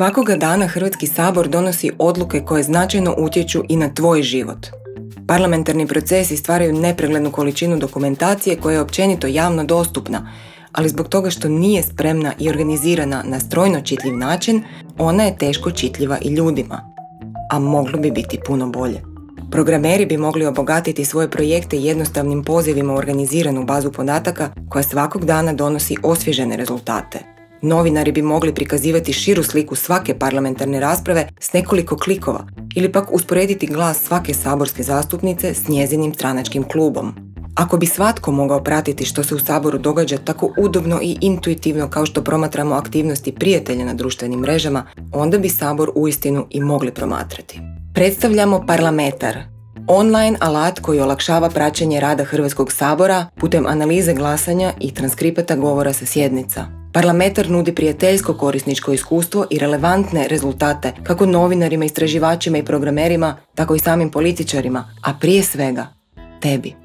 Svakoga dana Hrvatski sabor donosi odluke koje značajno utječu i na tvoj život. Parlamentarni procesi stvaraju nepreglednu količinu dokumentacije koja je općenito javno dostupna, ali zbog toga što nije spremna i organizirana na strojno čitljiv način, ona je teško čitljiva i ljudima. A moglo bi biti puno bolje. Programeri bi mogli obogatiti svoje projekte jednostavnim pozivima u organiziranu bazu podataka koja svakog dana donosi osvježene rezultate. Novinari bi mogli prikazivati širu sliku svake parlamentarne rasprave s nekoliko klikova ili pak usporediti glas svake saborske zastupnice s njezinim stranačkim klubom. Ako bi svatko mogao pratiti što se u Saboru događa tako udobno i intuitivno kao što promatramo aktivnosti prijatelja na društvenim mrežama, onda bi Sabor uistinu i mogli promatrati. Predstavljamo Parlamentar, online alat koji olakšava praćenje rada Hrvatskog sabora putem analize glasanja i transkripata govora sa sjednica. Parlamentar nudi prijateljsko korisničko iskustvo i relevantne rezultate kako novinarima, istraživačima i programerima, tako i samim političarima, a prije svega tebi.